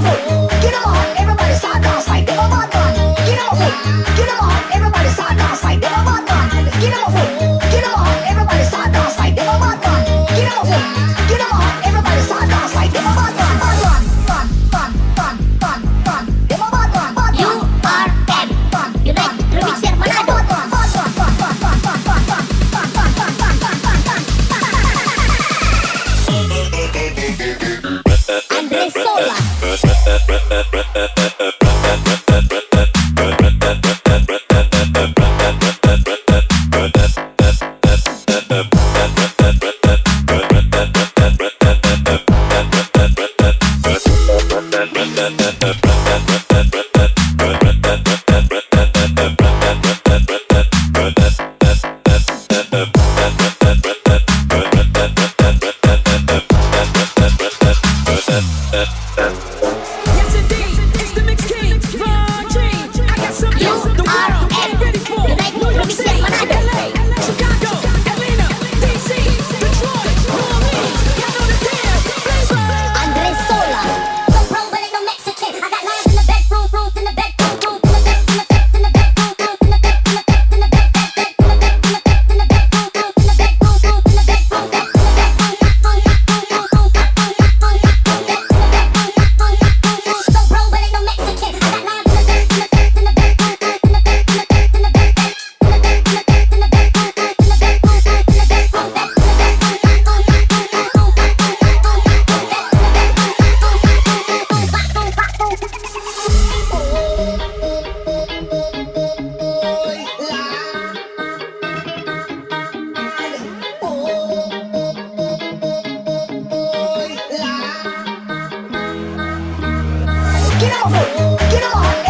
Get him a everybody side dance like them. Get him a. Get him a everybody side dance like them. Get him a foot. sola. get him on.